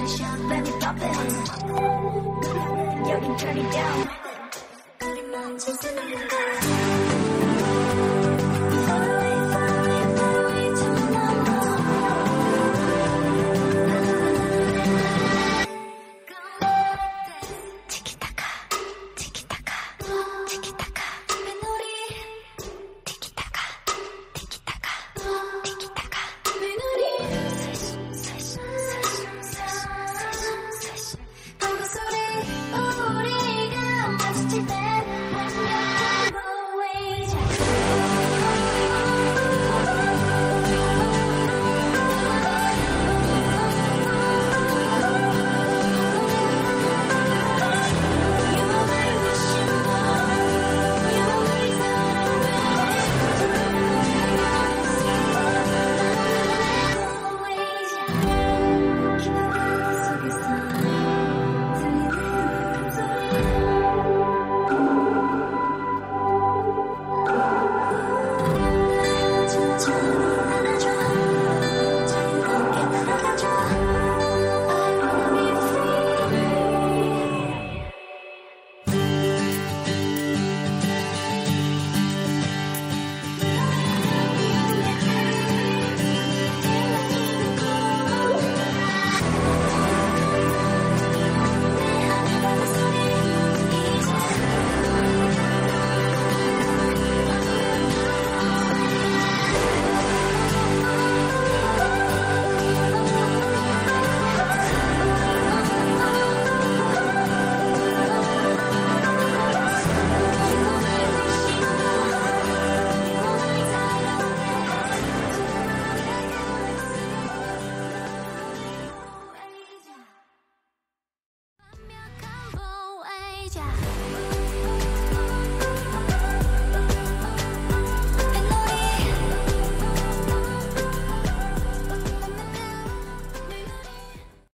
the So let me pop it. You can turn it down. Just in the